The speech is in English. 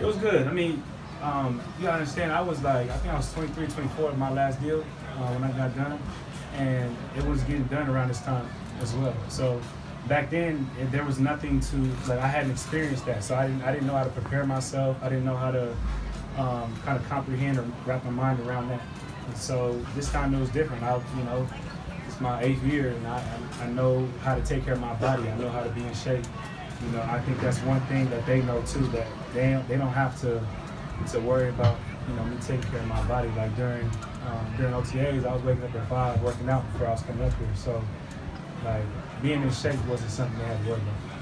It was good. I mean, um, you gotta understand, I was like, I think I was 23, 24 in my last deal uh, when I got done, and it was getting done around this time as well. So back then, it, there was nothing to like. I hadn't experienced that, so I didn't. I didn't know how to prepare myself. I didn't know how to um, kind of comprehend or wrap my mind around that. And so this time it was different. I, you know, it's my eighth year, and I, I know how to take care of my body. I know how to be in shape. You know, I think that's one thing that they know too. That they don't, they don't have to to worry about you know me taking care of my body. Like during um, during OTAs, I was waking up at five working out before I was coming up here. So like being in shape wasn't something they had to worry about.